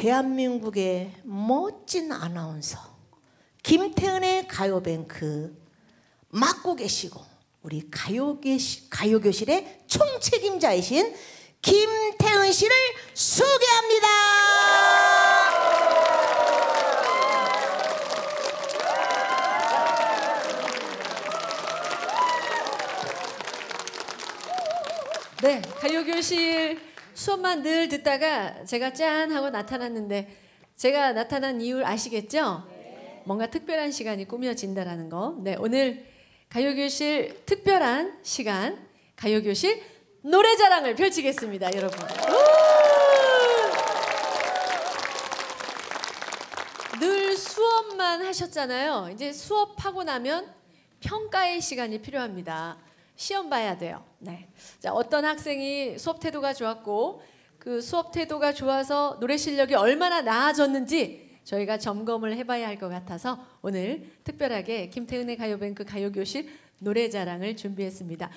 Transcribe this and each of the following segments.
대한민국의 멋진 아나운서 김태은의 가요뱅크 맡고 계시고 우리 가요교실, 가요교실의 총책임자이신 김태은 씨를 소개합니다. 네, 가요교실 수업만 늘 듣다가 제가 짠 하고 나타났는데 제가 나타난 이유 아시겠죠? 뭔가 특별한 시간이 꾸며진다라는 거. 네, 오늘 가요교실 특별한 시간 가요교실 노래자랑을 펼치겠습니다, 여러분. 늘 수업만 하셨잖아요. 이제 수업하고 나면 평가의 시간이 필요합니다. 시험 봐야 돼요. 네. 자, 어떤 학생이 수업 태도가 좋았고 그 수업 태도가 좋아서 노래 실력이 얼마나 나아졌는지 저희가 점검을 해봐야 할 것 같아서 오늘 특별하게 김태은의 가요뱅크 가요교실 노래자랑을 준비했습니다.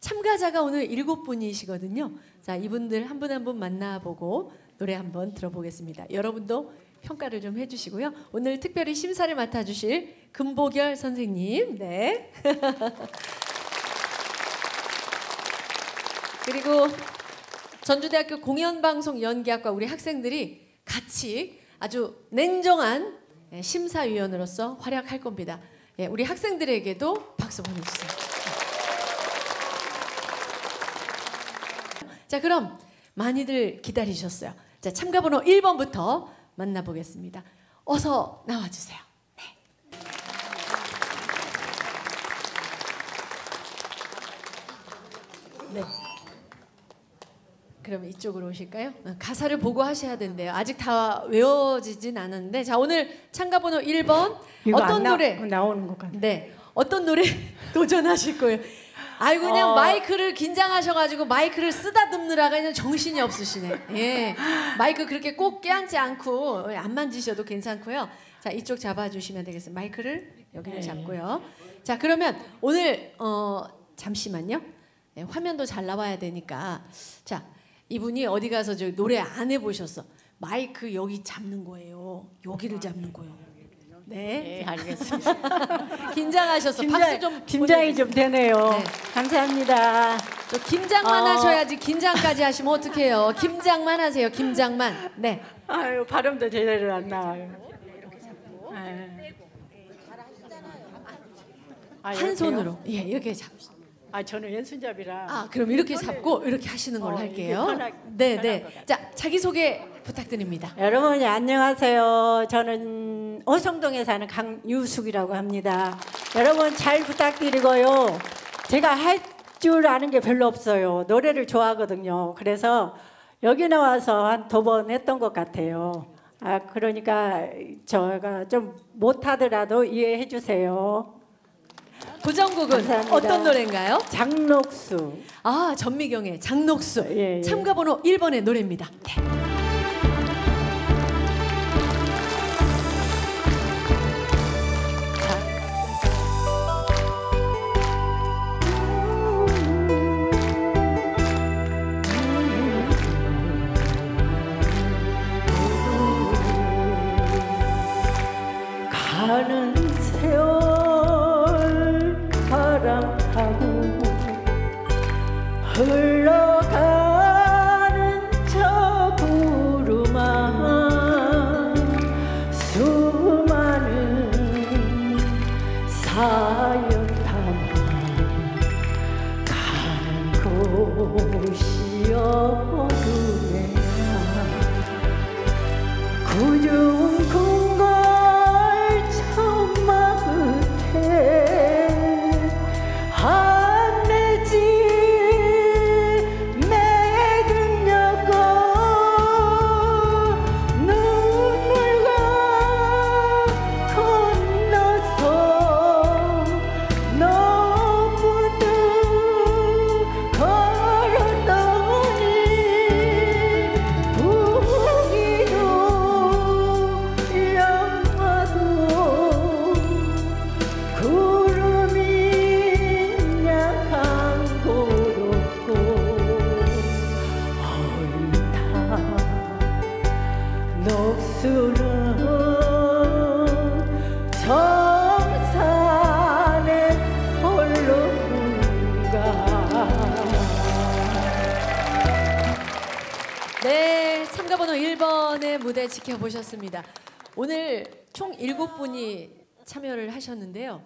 참가자가 오늘 일곱 분이시거든요. 자, 이분들 한 분 한 분 만나보고 노래 한번 들어보겠습니다. 여러분도 평가를 좀 해주시고요. 오늘 특별히 심사를 맡아주실 금보결 선생님, 네. 그리고 전주대학교 공연방송연기학과 우리 학생들이 같이 아주 냉정한 예, 심사위원으로서 활약할 겁니다. 예, 우리 학생들에게도 박수 보내주세요. 자, 그럼 많이들 기다리셨어요. 자, 참가번호 1번부터 만나보겠습니다. 어서 나와주세요. 네. 네. 그럼 이쪽으로 오실까요? 어, 가사를 보고 하셔야 된대요. 아직 다 외워지진 않았는데 자 오늘 참가번호 1번 이거 어떤 안 나, 노래 나오는 것 같아. 네 어떤 노래 도전하실 거예요? 아이고 그냥 어. 마이크를 긴장하셔가지고 마이크를 쓰다듬느라가 그냥 정신이 없으시네. 예, 마이크 그렇게 꼭 깨앉지 않고 안 만지셔도 괜찮고요. 자 이쪽 잡아주시면 되겠습니다. 마이크를 여기를 네. 잡고요. 자 그러면 오늘 어 잠시만요. 예, 화면도 잘 나와야 되니까 자 이분이 어디 가서 저 노래 안 해보셨어. 마이크 여기 잡는 거예요. 여기를 잡는 거예요. 네, 네, 알겠습니다. 긴장하셔서 박수 좀 긴장이 보내주세요. 좀 되네요. 네. 감사합니다. 저 김장만 어. 하셔야지 긴장까지 하시면 어떡해요. 김장만 하세요. 김장만. 네. 아유 발음도 제대로 안 나와요. 네. 아, 한? 손으로. 예, 이렇게 잡으시죠. 아 저는 왼손잡이라. 아, 그럼 이렇게 잡고 이렇게 하시는 걸로 어, 할게요. 이게 편하- 네, 네. 자, 자기 소개 부탁드립니다. 여러분 안녕하세요. 저는 어성동에 사는 강유숙이라고 합니다. 여러분 잘 부탁드리고요. 제가 할 줄 아는 게 별로 없어요. 노래를 좋아하거든요. 그래서 여기 나와서 한 두 번 했던 것 같아요. 아 그러니까 저가 좀 못하더라도 이해해 주세요. 고정곡은 감사합니다. 어떤 노래인가요? 장록수. 아, 전미경의 장녹수. 예, 예. 참가번호 1번의 노래입니다. 네. 지켜보셨습니다. 오늘 총 7분이 참여를 하셨는데요.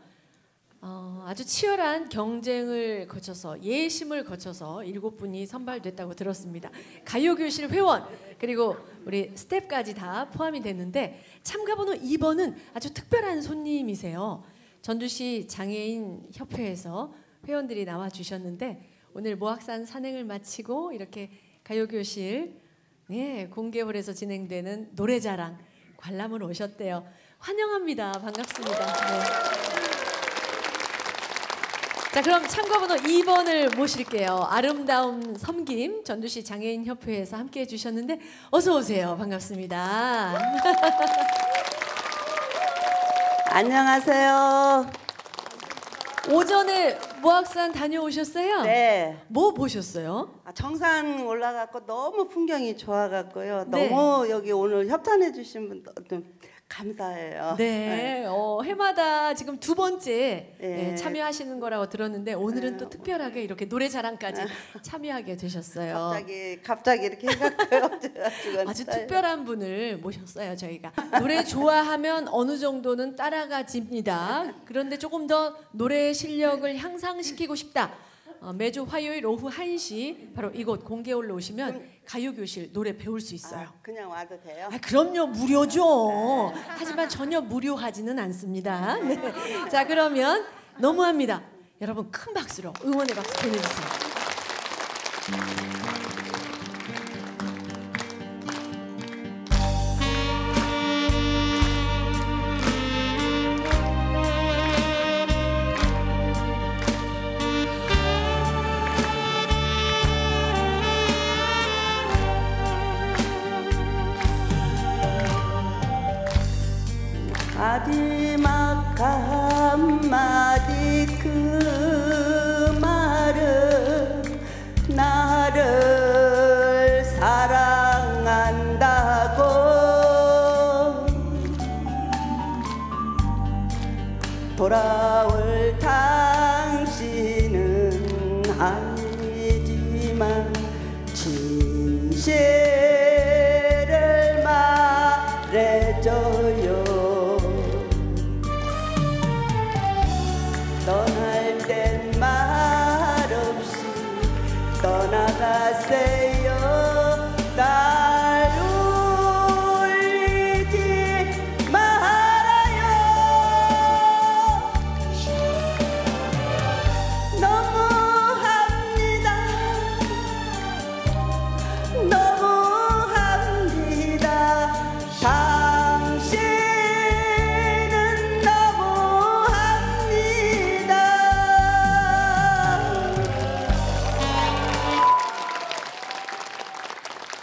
어, 아주 치열한 경쟁을 거쳐서 예심을 거쳐서 7분이 선발됐다고 들었습니다. 가요교실 회원 그리고 우리 스텝까지 다 포함이 됐는데 참가번호 2번은 아주 특별한 손님이세요. 전주시 장애인 협회에서 회원들이 나와 주셨는데 오늘 모악산 산행을 마치고 이렇게 가요교실 네, 공개홀에서 진행되는 노래자랑 관람을 오셨대요. 환영합니다. 반갑습니다. 네. 자, 그럼 참가번호 2번을 모실게요. 아름다운 섬김 전주시 장애인 협회에서 함께 해 주셨는데 어서 오세요. 반갑습니다. 안녕하세요. 오전에 모악산 다녀오셨어요? 네. 뭐 보셨어요? 아, 정산 올라갔고 너무 풍경이 좋아갖고요. 네. 너무 여기 오늘 협찬해 주신 분들 감사해요. 네, 어, 해마다 지금 두 번째 네. 네, 참여하시는 거라고 들었는데 오늘은 네. 또 특별하게 이렇게 노래 자랑까지 참여하게 되셨어요. 갑자기 갑자기 이렇게 해갖고요. 아주 딸- 특별한 분을 모셨어요 저희가 노래 좋아하면 어느 정도는 따라가 집니다 그런데 조금 더 노래 실력을 향상시키고 싶다 어, 매주 화요일 오후 1시 바로 이곳 공개홀로 오시면 가요 교실 노래 배울 수 있어요. 아, 그냥 와도 돼요? 아, 그럼요. 무료죠. 하지만 전혀 무료하지는 않습니다. 네. 자 그러면 너무합니다. 여러분 큰 박수로 응원의 박수 보내주세요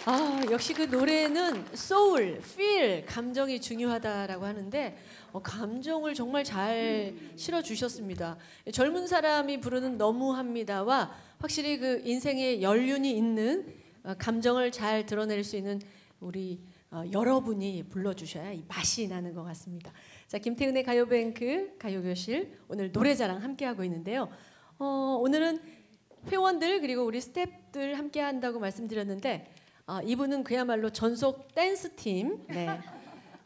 아 역시 그 노래는 소울, feel, 감정이 중요하다라고 하는데 어, 감정을 정말 잘 실어 주셨습니다. 젊은 사람이 부르는 너무합니다와 확실히 그 인생에 연륜이 있는 어, 감정을 잘 드러낼 수 있는 우리 어, 여러분이 불러주셔야 이 맛이 나는 것 같습니다. 자 김태은의 가요뱅크 가요교실 오늘 노래자랑 함께 하고 있는데요. 어, 오늘은 회원들 그리고 우리 스태프들 함께 한다고 말씀드렸는데 아, 이분은 그야말로 전속 댄스 팀, 네,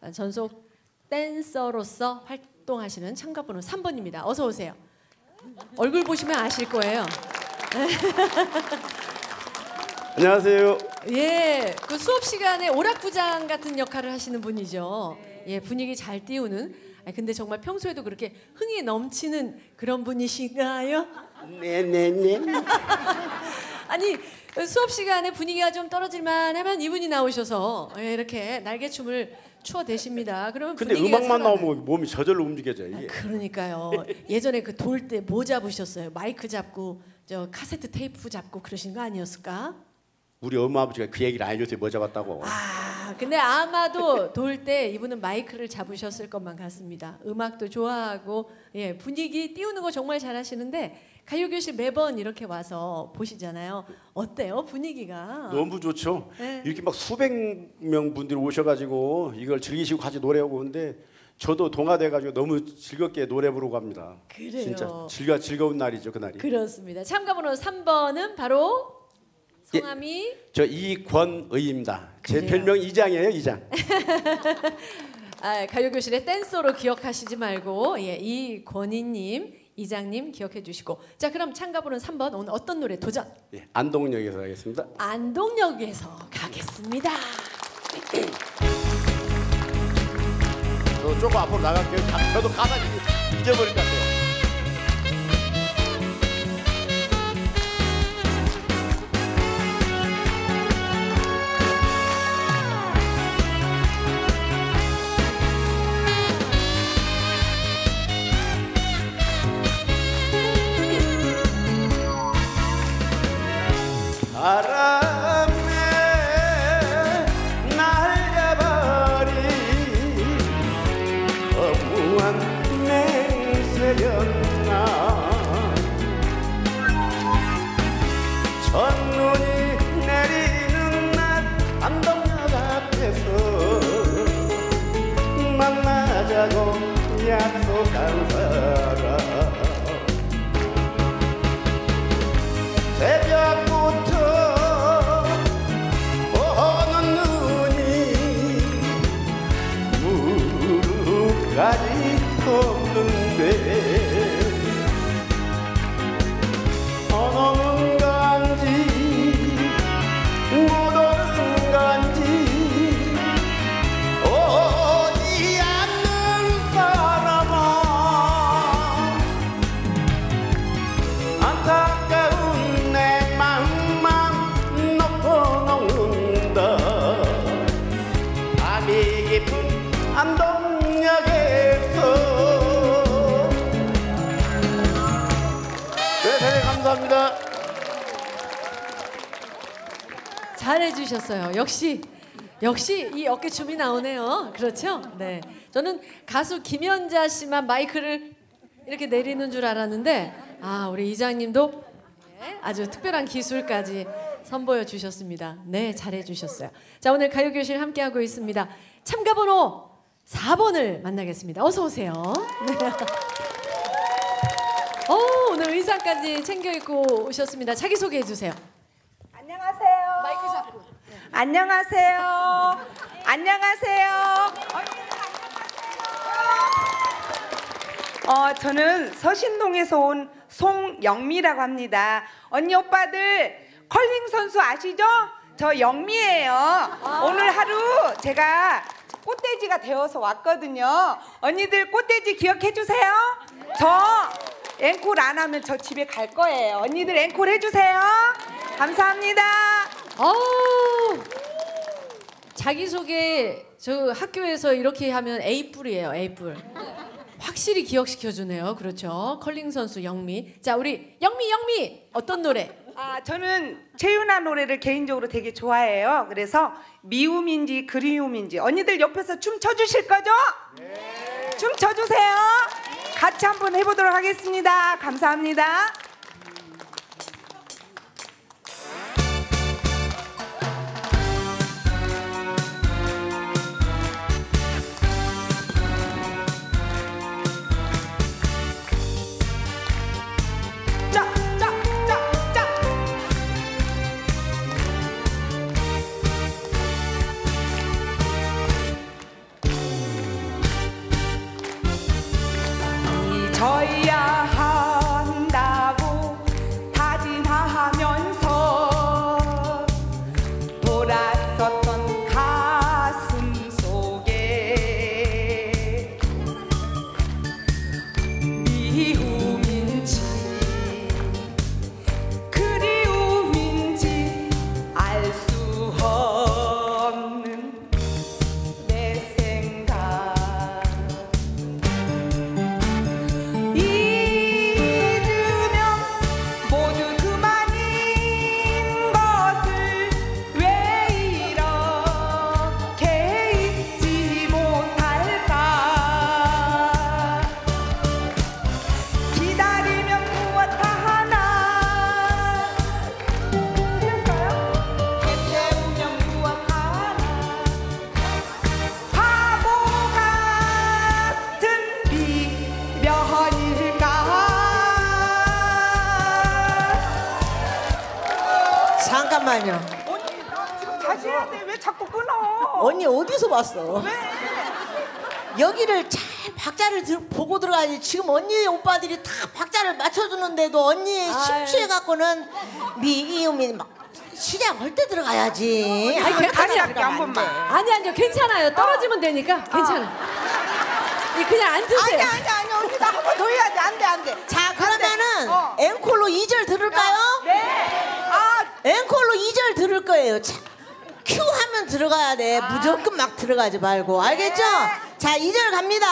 아, 전속 댄서로서 활동하시는 참가번호 3번입니다. 어서 오세요. 얼굴 보시면 아실 거예요. 안녕하세요. 예, 그 수업 시간에 오락부장 같은 역할을 하시는 분이죠. 예, 분위기 잘 띄우는. 아, 근데 정말 평소에도 그렇게 흥이 넘치는 그런 분이신가요? 네네네. 아니 수업 시간에 분위기가 좀 떨어질만 하면 이분이 나오셔서 예, 이렇게 날개춤을 추어 대십니다. 그러면 근데 음악만 살아나요. 나오면 몸이 저절로 움직여져 이게. 그러니까요. 예전에 그 돌 때 뭐 잡으셨어요? 마이크 잡고 저 카세트 테이프 잡고 그러신 거 아니었을까? 우리 엄마 아버지가 그 얘기를 안 해줘서 뭐 잡았다고. 아 야, 근데 아마도 돌 때 이분은 마이크를 잡으셨을 것만 같습니다. 음악도 좋아하고 예, 분위기 띄우는 거 정말 잘하시는데 가요교실 매번 이렇게 와서 보시잖아요. 어때요 분위기가? 너무 좋죠. 네. 이렇게 막 수백 명 분들이 오셔가지고 이걸 즐기시고 같이 노래하고 근데 저도 동화돼가지고 너무 즐겁게 노래 부르고 갑니다. 그래요. 진짜 즐거 즐거운 날이죠 그날이. 그렇습니다. 참가 번호 3번은 바로 예. 성함이 저 이권의입니다. 제 그래요. 별명 이장이에요 이장. 아, 가요 교실의 댄서로 기억하시지 말고 예, 이권희님, 이장님 기억해 주시고 자 그럼 참가번호 3번 오늘 어떤 노래 도전? 예, 안동역에서 하겠습니다. 안동역에서 가겠습니다. 저 조금 앞으로 나갈게요. 가- 저도 가사 잊어버릴 것 같아요. 만나자고 약속한 사람 잘해 주셨어요. 역시 역시 이 어깨춤이 나오네요. 그렇죠? 네. 저는 가수 김연자 씨만 마이크를 이렇게 내리는 줄 알았는데 아, 우리 이장님도 네, 아주 특별한 기술까지 선보여 주셨습니다. 네, 잘해 주셨어요. 자, 오늘 가요 교실 함께 하고 있습니다. 참가 번호 4번을 만나겠습니다. 어서 오세요. 네. 어, 오늘 의상까지 챙겨 입고 오셨습니다. 자기 소개해 주세요. 안녕하세요. 마이크 잡고. 안녕하세요. 안녕하세요. 어, 저는 서신동에서 온 송영미라고 합니다. 언니 오빠들 컬링 선수 아시죠? 저 영미예요. 오늘 하루 제가 꽃돼지가 되어서 왔거든요. 언니들 꽃돼지 기억해 주세요. 저 앵콜 안 하면 저 집에 갈 거예요. 언니들 앵콜 해주세요. 감사합니다. 어우 자기소개 저 학교에서 이렇게 하면 A 뿔이에요 A 뿔 확실히 기억시켜 주네요 그렇죠 컬링 선수 영미 자 우리 영미 영미 어떤 노래 아, 저는 최윤아 노래를 개인적으로 되게 좋아해요. 그래서 미움인지 그리움인지 언니들 옆에서 춤 춰주실 거죠? 춤 춰주세요. 같이 한번 해보도록 하겠습니다. 감사합니다. 잊어야 한다 지금 언니 오빠들이 다 박자를 맞춰주는데도 언니. 심취해갖고는 미이음이 막 시작할 때 들어가야지. 아니, 아니, 다시 할게, 한 번만. 아니 아니요 괜찮아요. 떨어지면 되니까 괜찮아. 이 그냥 네. 앉으세요. 아니 아니 아니 언니 나 한 번 더 해야 돼. 안 돼, 안 돼. 자 그러면은 어. 앵콜로 2절 들을까요? 네. 아, 앵콜로 2절 들을 거예요. 자, 큐 하면 들어가야 돼. 무조건 막 들어가지 말고. 알겠죠? 자, 2절 갑니다.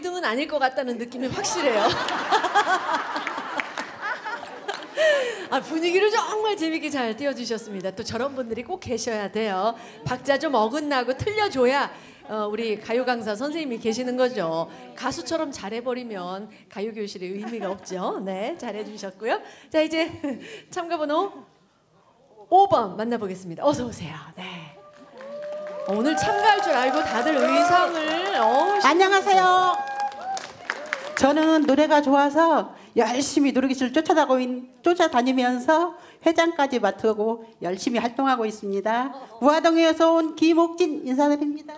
1등은 아닐 것 같다는 느낌이 확실해요. 아, 분위기를 정말 재밌게 잘 띄워주셨습니다. 또 저런 분들이 꼭 계셔야 돼요. 박자 좀 어긋나고 틀려줘야 어, 우리 가요 강사 선생님이 계시는 거죠. 가수처럼 잘해버리면 가요 교실의 의미가 없죠. 네, 잘해주셨고요. 자, 이제 참가 번호 5번 만나보겠습니다. 어서 오세요. 네. 어, 오늘 참가할 줄 알고 다들 의상을 어, 안녕하세요. 저는 노래가 좋아서 열심히 노래기술 쫓아다고 있- 쫓아다니면서 회장까지 맡고 열심히 활동하고 있습니다. 우화동에서 온 김옥진 인사드립니다.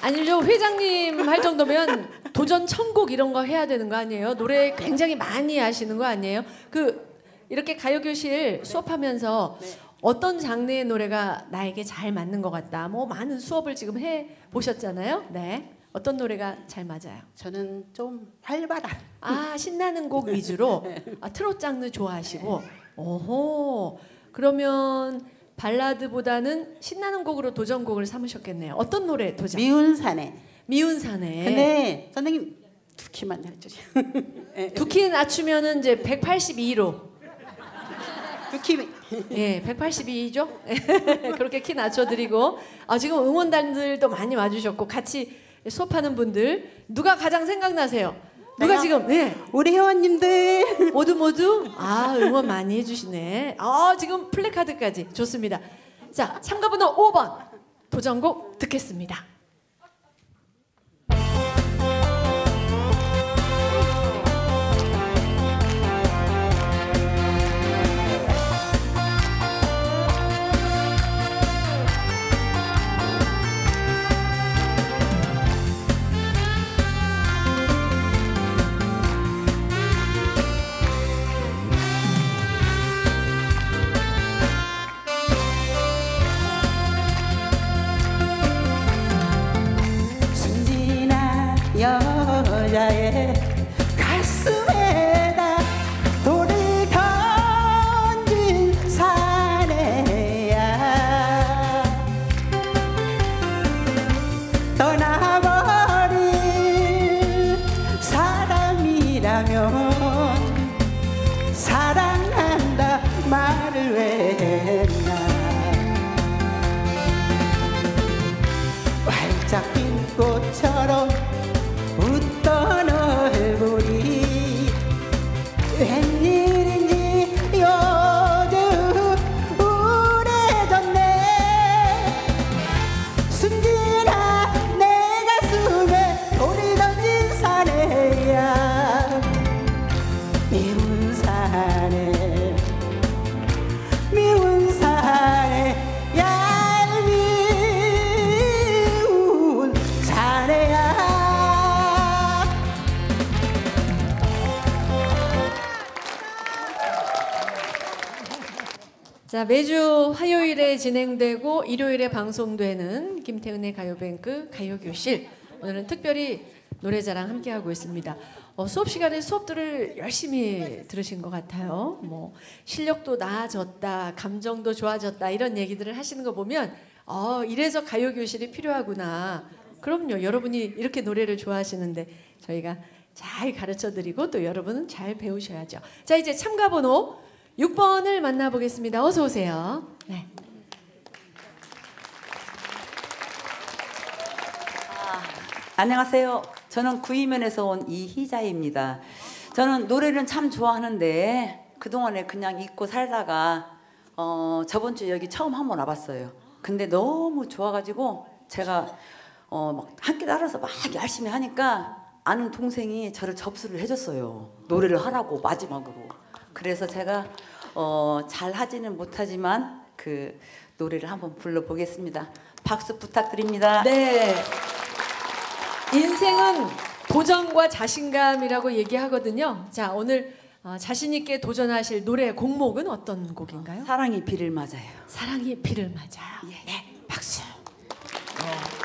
아니죠 회장님 할 정도면 도전 천곡 이런 거 해야 되는 거 아니에요? 노래 굉장히 많이 하시는 거 아니에요? 그 이렇게 가요 교실 수업하면서 어떤 장르의 노래가 나에게 잘 맞는 것 같다. 뭐 많은 수업을 지금 해 보셨잖아요. 네. 어떤 노래가 잘 맞아요? 저는 좀 활발한 아 신나는 곡 위주로 아, 트롯 장르 좋아하시고 오호 그러면 발라드보다는 신나는 곡으로 도전곡을 삼으셨겠네요. 어떤 노래 도전? 미운 사내. 미운 사내. 근데 선생님 두 키만 해주세요. 두 키 낮추면은 이제 182로. 두 키. 예, 182죠? 그렇게 키 낮춰드리고. 아, 지금 응원단들도 많이 와주셨고, 같이 수업하는 분들. 누가 가장 생각나세요? 누가 내가? 지금, 예. 우리 회원님들 모두 모두? 아, 응원 많이 해주시네. 아, 지금 플래카드까지. 좋습니다. 자, 참가번호 5번. 도전곡 듣겠습니다. 자 매주 화요일에 진행되고 일요일에 방송되는 김태은의 가요뱅크 가요교실 오늘은 특별히 노래자랑 함께 하고 있습니다. 어, 수업 시간에 수업들을 열심히 들으신 것 같아요. 뭐 실력도 나아졌다, 감정도 좋아졌다 이런 얘기들을 하시는 거 보면 어 이래서 가요 교실이 필요하구나. 그럼요. 여러분이 이렇게 노래를 좋아하시는데 저희가 잘 가르쳐 드리고 또 여러분은 잘 배우셔야죠. 자 이제 참가 번호 6번을 만나보겠습니다. 어서 오세요. 네. 안녕하세요. 저는 구이면에서 온 이희자입니다. 저는 노래는 참 좋아하는데 그동안에 그냥 잊고 살다가 어, 저번 주에 여기 처음 한 번 와봤어요. 근데 너무 좋아가지고 제가 어, 막 함께 따라서 막 열심히 하니까 아는 동생이 저를 접수를 해줬어요. 노래를 하라고 마지막으로. 그래서 제가 어, 잘 하지는 못하지만 그 노래를 한번 불러보겠습니다. 박수 부탁드립니다. 네. 인생은 도전과 자신감이라고 얘기하거든요. 자 오늘 어, 자신 있게 도전하실 노래 곡목은 어떤 곡인가요? 사랑이 비를 맞아요. 사랑이 비를 맞아요. 네, 박수. 사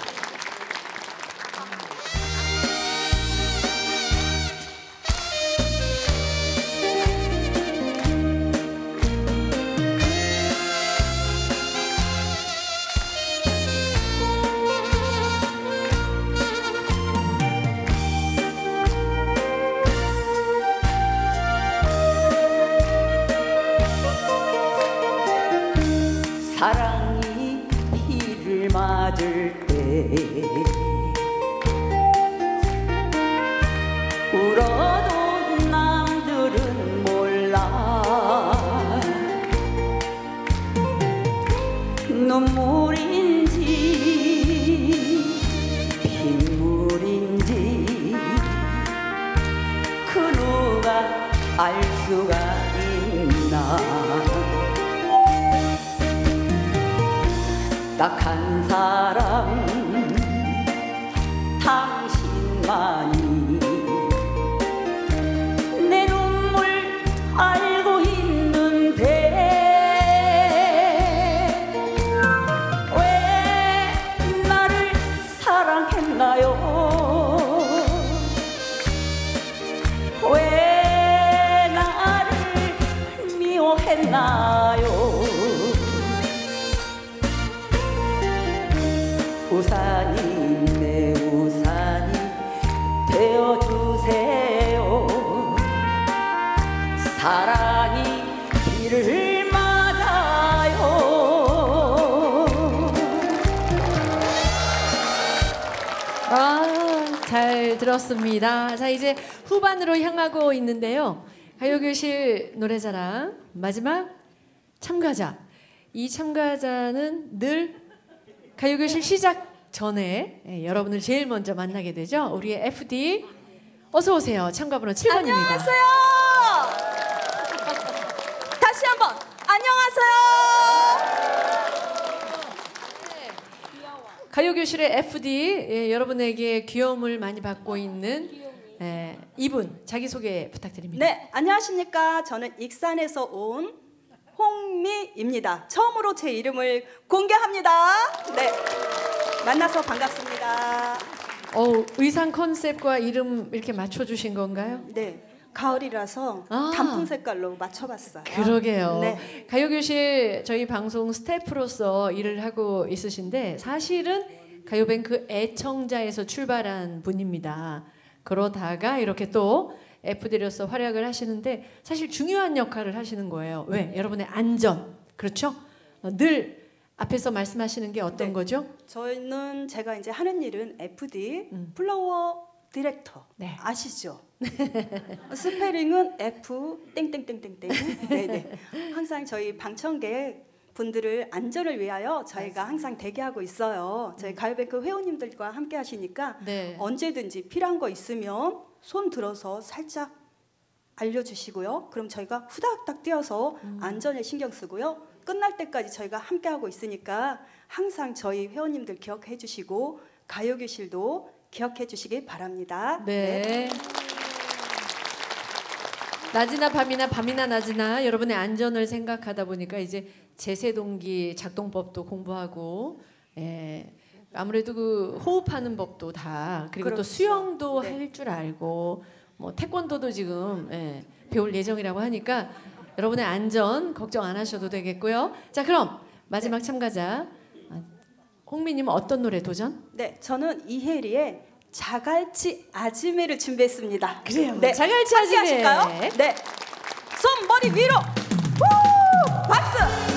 잘 들었습니다. 자, 이제 후반으로 향하고 있는데요. 가요교실 노래자랑 마지막 참가자. 이 참가자는 늘 가요교실 시작 전에 예, 여러분을 제일 먼저 만나게 되죠. 우리의 FD 어서 오세요. 참가번호 7번입니다. 안녕하세요. 다시 한번 안녕하세요. 가요교실의 FD 예, 여러분에게 귀여움을 많이 받고 있는 예, 이분 자기소개 부탁드립니다. 네, 안녕하십니까. 저는 익산에서 온 홍미입니다. 처음으로 제 이름을 공개합니다. 네, 만나서 반갑습니다. 어, 의상 컨셉과 이름 이렇게 맞춰주신 건가요? 네, 가을이라서 아. 단풍 색깔로 맞춰봤어요. 그러게요. 네. 가요교실 저희 방송 스태프로서 일을 하고 있으신데 사실은 가요뱅크 애청자에서 출발한 분입니다. 그러다가 이렇게 또 FD로서 활약을 하시는데 사실 중요한 역할을 하시는 거예요. 왜? 여러분의 안전. 그렇죠? 어, 늘 앞에서 말씀하시는 게 어떤 네. 거죠? 저는 제가 이제 하는 일은 FD 음. floor director 네. 아시죠? 스펠링은 F 땡땡땡땡땡. 네네. 항상 저희 방청객 분들을 안전을 위하여 저희가 항상 대기하고 있어요. 저희 가요뱅크 회원님들과 함께 하시니까 네. 언제든지 필요한 거 있으면 손 들어서 살짝 알려주시고요. 그럼 저희가 후닥닥 뛰어서 안전에 신경 쓰고요. 끝날 때까지 저희가 함께 하고 있으니까 항상 저희 회원님들 기억해 주시고 가요교실도 기억해 주시기 바랍니다. 네. 낮이나 밤이나 밤이나 낮이나 여러분의 안전을 생각하다 보니까 이제 제세동기 작동법도 공부하고 예. 아무래도 그 호흡하는 법도 다 그리고 또 그렇죠. 수영도 네. 할줄 알고 뭐 태권도도 지금 예, 배울 예정이라고 하니까 여러분의 안전 걱정 안 하셔도 되겠고요. 자 그럼 마지막 참가자 아, 홍미님은 어떤 노래 도전? 네, 저는 이혜리의 자갈치 아지매를 준비했습니다. 그래요. 네, 자갈치 아지매. 하실까요? 네, 손 머리 위로. 후! 박수.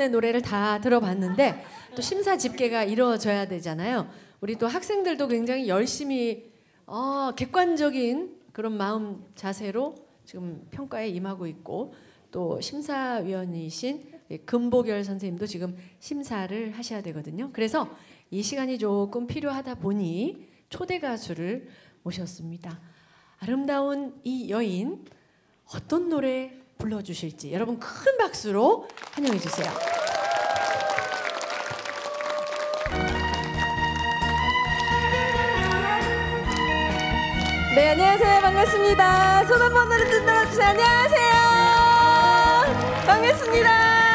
분의 노래를 다 들어봤는데 또 심사 집계가 이루어져야 되잖아요. 우리 또 학생들도 굉장히 열심히 어, 객관적인 그런 마음 자세로 지금 평가에 임하고 있고 또 심사위원이신 금보결 선생님도 지금 심사를 하셔야 되거든요. 그래서 이 시간이 조금 필요하다 보니 초대 가수를 모셨습니다. 아름다운 이 여인 어떤 노래 불러주실지 여러분 큰 박수로 환영해 주세요. 네 안녕하세요 반갑습니다. 손 한번 들어 주세요. 안녕하세요. 반갑습니다.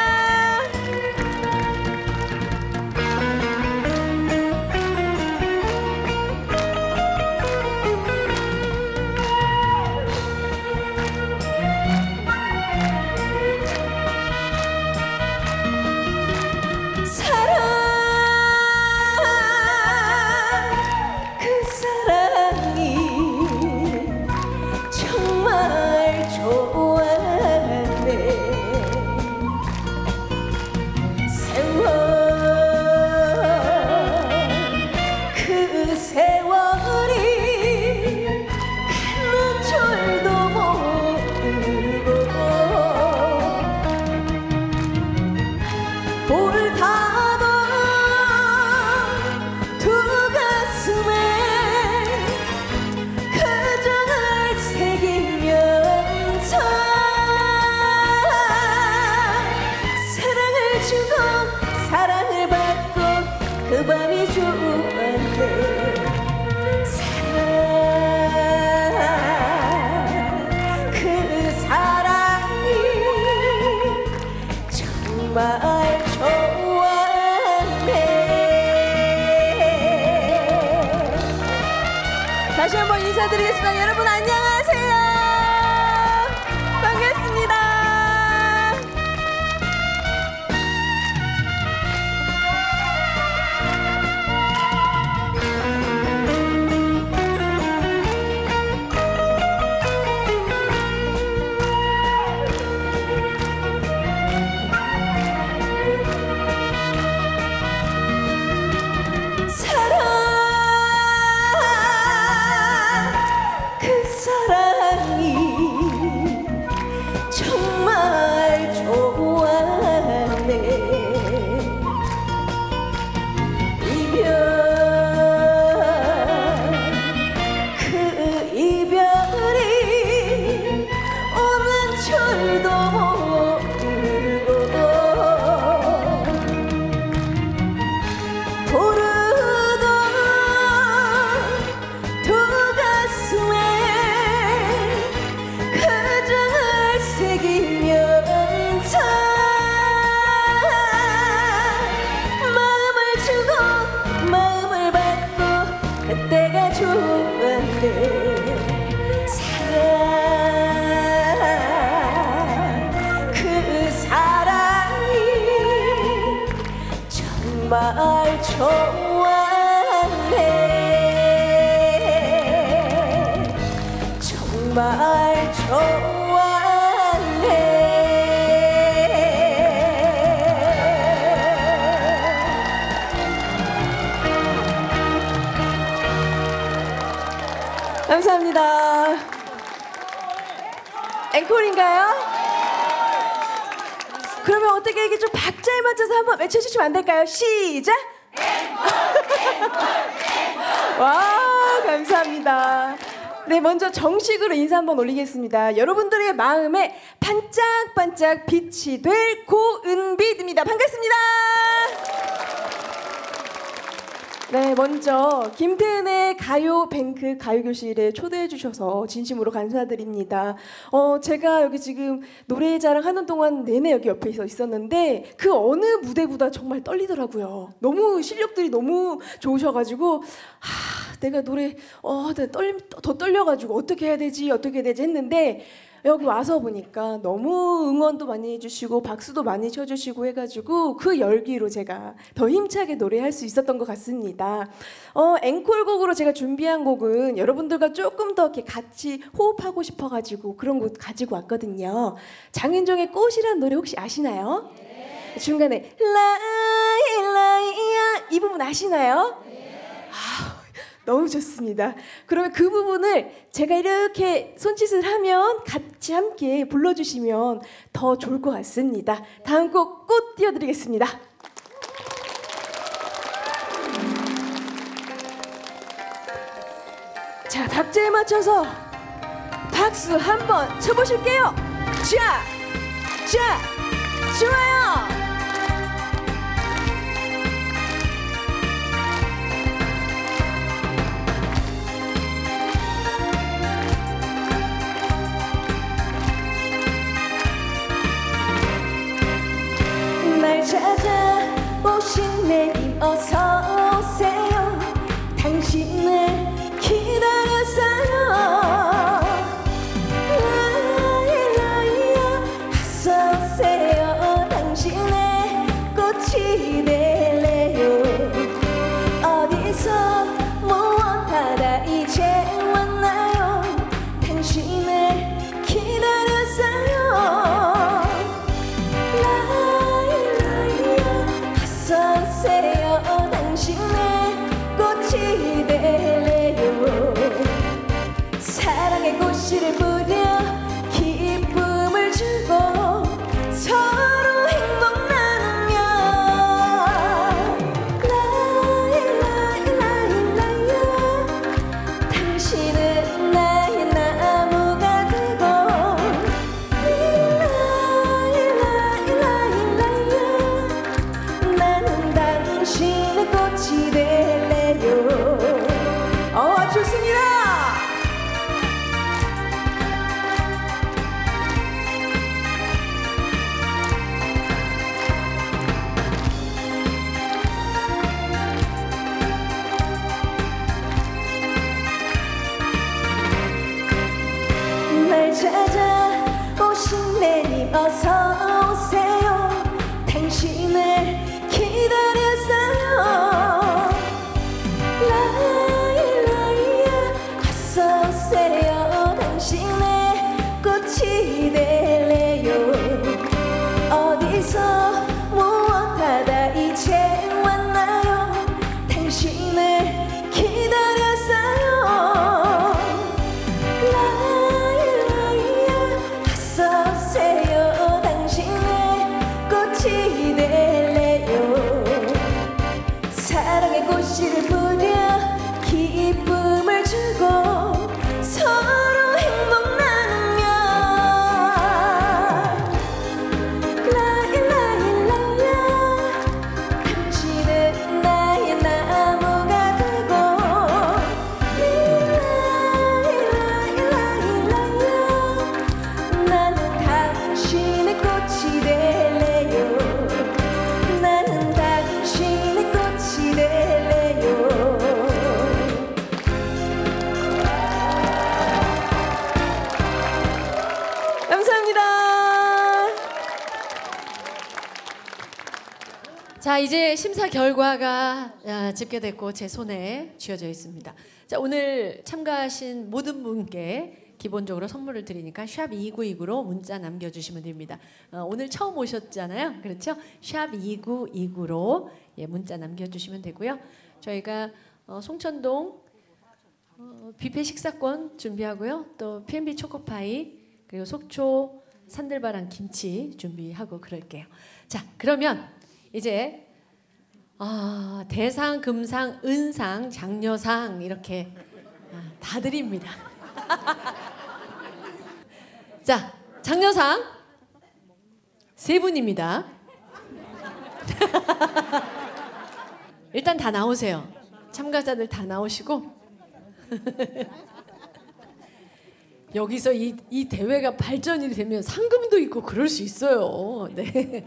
앵콜인가요? 그러면 어떻게 이게 좀 박자에 맞춰서 한번 외쳐주시면 안 될까요? 시작! 와, 감사합니다. 네, 먼저 정식으로 인사 한번 올리겠습니다. 여러분들의 마음에 반짝반짝 빛이 될 고은빛입니다. 반갑습니다. 네, 먼저 김태은의 가요 뱅크 가요 교실에 초대해 주셔서 진심으로 감사드립니다. 어, 제가 여기 지금 노래 자랑하는 동안 내내 여기 옆에 서 있었는데 그 어느 무대보다 정말 떨리더라고요. 너무 실력들이 너무 좋으셔가지고 하, 내가 노래 어, 내가 떨, 더 떨려가지고 어떻게 해야 되지 어떻게 해야 되지 했는데 여기 와서 보니까 너무 응원도 많이 해주시고 박수도 많이 쳐주시고 해가지고 그 열기로 제가 더 힘차게 노래할 수 있었던 것 같습니다. 어, 앵콜곡으로 제가 준비한 곡은 여러분들과 조금 더 이렇게 같이 호흡하고 싶어가지고 그런 곡 가지고 왔거든요. 장윤정의 꽃이란 노래 혹시 아시나요? 중간에 라이 라이야 이 부분 아시나요? 너무 좋습니다. 그러면 그 부분을 제가 이렇게 손짓을 하면 같이 함께 불러주시면 더 좋을 것 같습니다. 다음 곡 꽃 띄워드리겠습니다. 자, 박자에 맞춰서 박수 한번 쳐보실게요. 자, 자, 좋아요. 찾아 날 자 이제 심사 결과가 아, 집계됐고 제 손에 쥐어져 있습니다. 자 오늘 참가하신 모든 분께 기본적으로 선물을 드리니까 샵 2929로 문자 남겨주시면 됩니다. 어, 오늘 처음 오셨잖아요, 그렇죠? 샵 2929로 예, 문자 남겨주시면 되고요. 저희가 어, 송천동 어, 뷔페 식사권 준비하고요. 또 P&B 초코파이 그리고 속초 산들바랑 김치 준비하고 그럴게요. 자 그러면 이제 아, 대상, 금상, 은상, 장려상 이렇게 아, 다 드립니다. 자, 장려상 세 분입니다. 일단 다 나오세요. 참가자들 다 나오시고 여기서 이, 이 대회가 발전이 되면 상금도 있고 그럴 수 있어요. 네.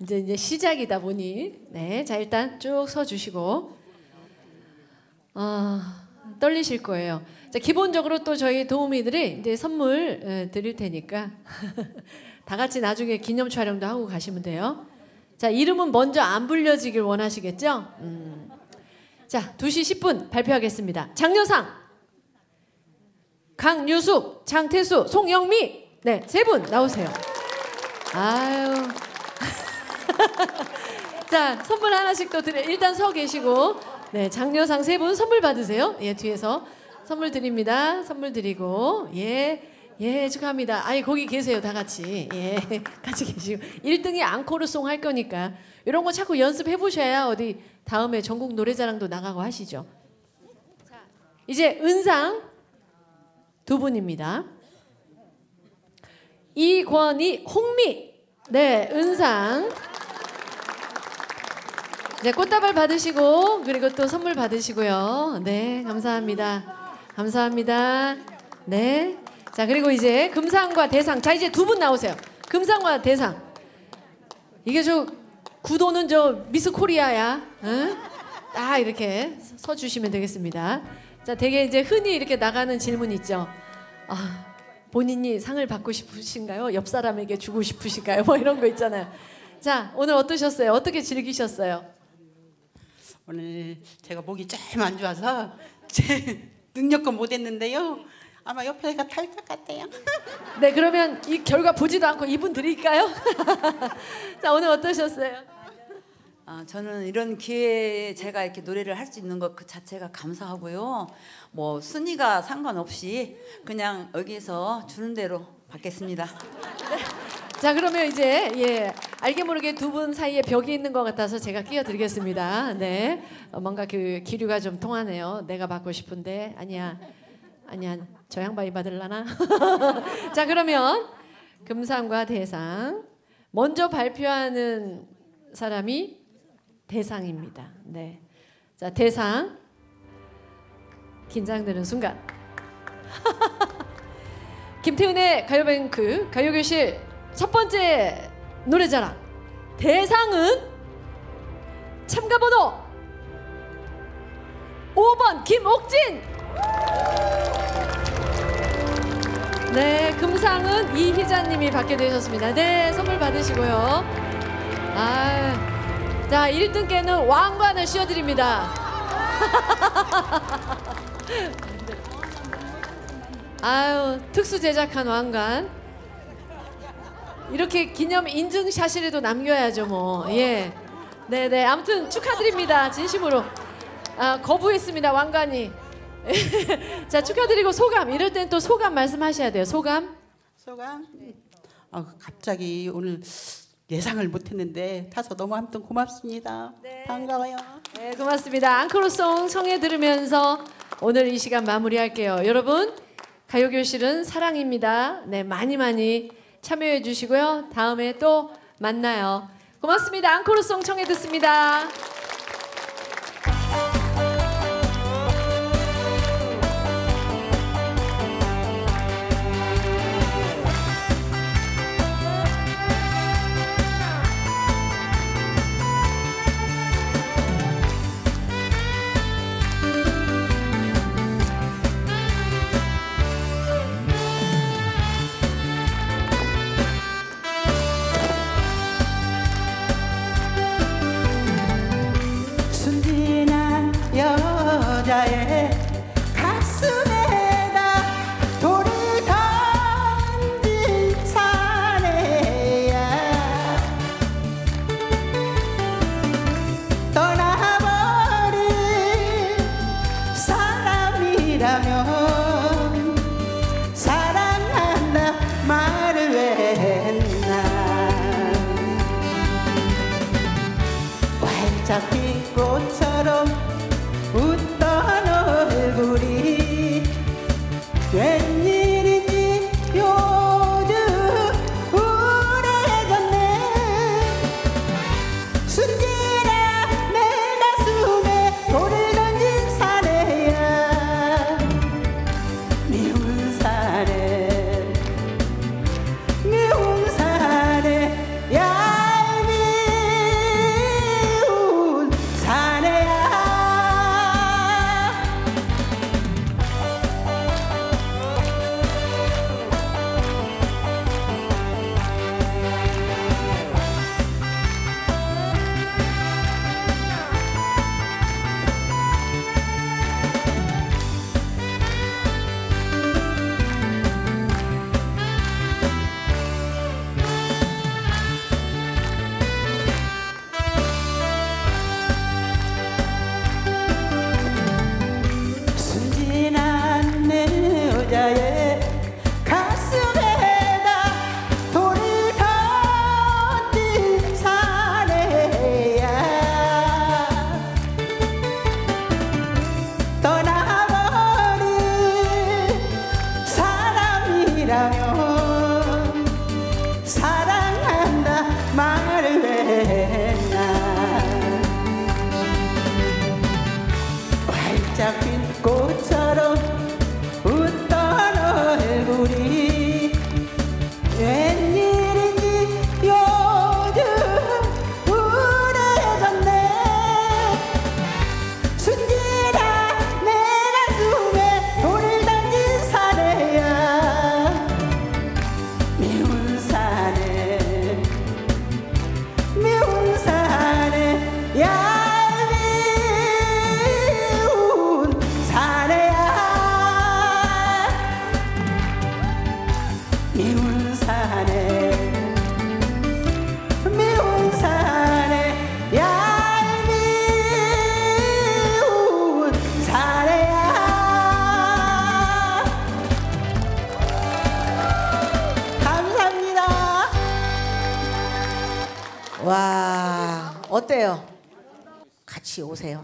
이제 이제 시작이다 보니 네, 자 일단 쭉 서 주시고 아 떨리실 거예요. 자 기본적으로 또 저희 도우미들이 이제 선물 에, 드릴 테니까 다 같이 나중에 기념 촬영도 하고 가시면 돼요. 자 이름은 먼저 안 불려지길 원하시겠죠? 음. 자 2시 10분 발표하겠습니다. 장려상 강유숙, 장태수, 송영미 네세 분 나오세요. 아유. 자, 선물 하나씩 또 드려. 일단 서 계시고, 네, 장려상 세 분 선물 받으세요. 예, 뒤에서 선물 드립니다. 선물 드리고, 예, 예, 축하합니다. 아니, 거기 계세요, 다 같이. 예, 같이 계시고. 1등이 앙코르송 할 거니까. 이런 거 자꾸 연습해 보셔야 어디 다음에 전국 노래자랑도 나가고 하시죠. 자, 이제 은상 두 분입니다. 이권희, 홍미. 네, 은상. 네, 꽃다발 받으시고 그리고 또 선물 받으시고요. 네, 감사합니다. 감사합니다. 네. 자, 그리고 이제 금상과 대상. 자, 이제 두 분 나오세요. 금상과 대상. 이게 저 구도는 저 미스 코리아야. 응? 딱 이렇게 서 주시면 되겠습니다. 자, 되게 이제 흔히 이렇게 나가는 질문 있죠. 아, 본인이 상을 받고 싶으신가요? 옆 사람에게 주고 싶으신가요? 뭐 이런 거 있잖아요. 자, 오늘 어떠셨어요? 어떻게 즐기셨어요? 오늘 제가 목이 좀안 좋아서 제 능력껏 못했는데요. 아마 옆에가 탈 것 같아요. 네, 그러면 이 결과 보지도 않고 이분 드릴까요? 자, 오늘 어떠셨어요? 아, 저는 이런 기회에 제가 이렇게 노래를 할 수 있는 것 그 자체가 감사하고요. 뭐 순위가 상관없이 그냥 여기서 주는 대로 받겠습니다. 자, 그러면 이제 예 알게 모르게 두 분 사이에 벽이 있는 것 같아서 제가 끼어드리겠습니다. 네, 어, 뭔가 그 기류가 좀 통하네요. 내가 받고 싶은데 아니야, 아니야, 저 양반이 받을라나? 자, 그러면 금상과 대상 먼저 발표하는 사람이 대상입니다. 네, 자 대상 긴장되는 순간. 김태훈의 가요뱅크 가요교실 첫 번째 노래자랑. 대상은 참가번호 5번 김옥진. 네 금상은 이희자님이 받게 되셨습니다. 네 선물 받으시고요. 아자 1등께는 왕관을 씌워드립니다. 아유 특수 제작한 왕관 이렇게 기념 인증샷이라도 남겨야죠 뭐. 예. 네네. 아무튼 축하드립니다 진심으로. 아, 거부했습니다 왕관이. 자 축하드리고 소감. 이럴 땐 또 소감 말씀하셔야 돼요. 소감? 소감? 어, 갑자기 오늘 예상을 못했는데 타서 너무 아무튼 고맙습니다. 반가워요. 네 고맙습니다. 앙코르송 청해 들으면서 오늘 이 시간 마무리할게요. 여러분 가요교실은 사랑입니다. 네 많이 많이 참여해 주시고요. 다음에 또 만나요. 고맙습니다. 앙코르송 청해 듣습니다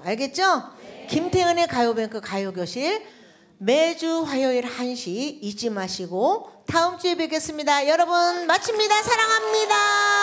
알겠죠? 김태은의 가요뱅크 가요교실 매주 화요일 1시 잊지 마시고 다음 주에 뵙겠습니다. 여러분 마칩니다. 사랑합니다.